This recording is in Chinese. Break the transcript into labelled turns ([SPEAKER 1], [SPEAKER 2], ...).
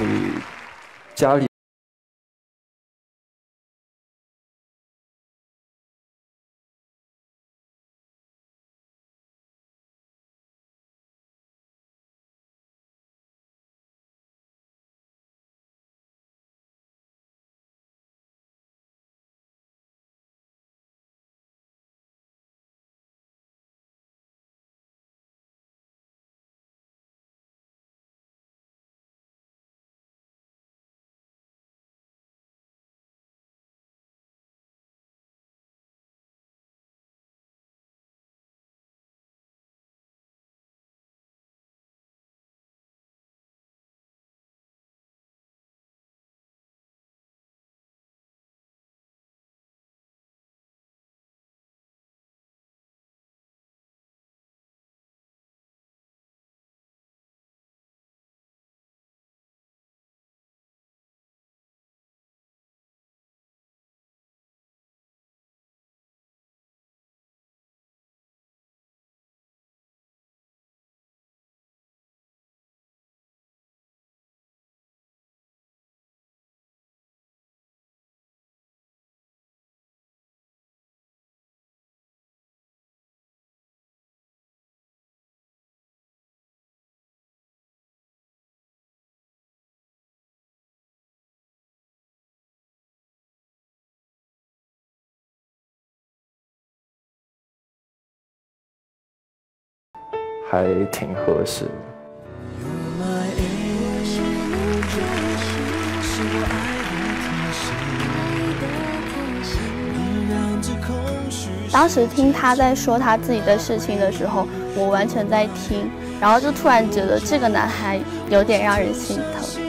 [SPEAKER 1] 你家里。还挺合适的。
[SPEAKER 2] 当时听他在说他自己的事情的时候，我完全在听，然后就突然觉得这个男孩有点让人心疼。